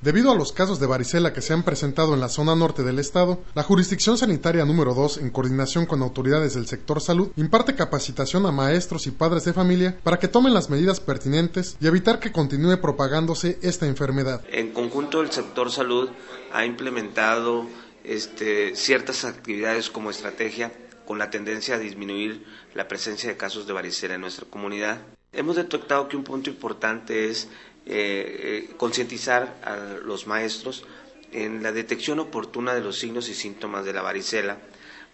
Debido a los casos de varicela que se han presentado en la zona norte del estado, la Jurisdicción Sanitaria número 2, en coordinación con autoridades del sector salud, imparte capacitación a maestros y padres de familia para que tomen las medidas pertinentes y evitar que continúe propagándose esta enfermedad. En conjunto, el sector salud ha implementado este, ciertas actividades como estrategia con la tendencia a disminuir la presencia de casos de varicela en nuestra comunidad. Hemos detectado que un punto importante es eh, eh, concientizar a los maestros en la detección oportuna de los signos y síntomas de la varicela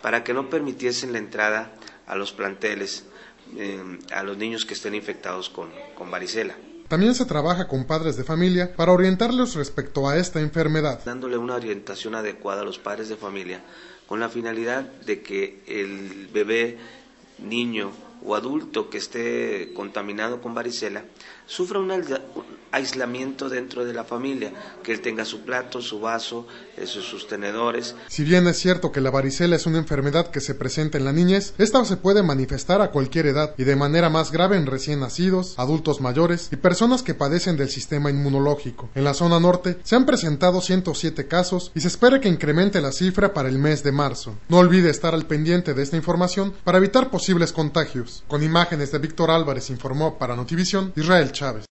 para que no permitiesen la entrada a los planteles eh, a los niños que estén infectados con, con varicela. También se trabaja con padres de familia para orientarlos respecto a esta enfermedad. Dándole una orientación adecuada a los padres de familia con la finalidad de que el bebé, niño o adulto que esté contaminado con varicela sufra un aislamiento dentro de la familia, que él tenga su plato, su vaso, eh, sus tenedores. Si bien es cierto que la varicela es una enfermedad que se presenta en la niñez, esta se puede manifestar a cualquier edad y de manera más grave en recién nacidos, adultos mayores y personas que padecen del sistema inmunológico. En la zona norte se han presentado 107 casos y se espera que incremente la cifra para el mes de marzo. No olvide estar al pendiente de esta información para evitar posibles contagios. Con imágenes de Víctor Álvarez informó para Notivisión Israel Chávez.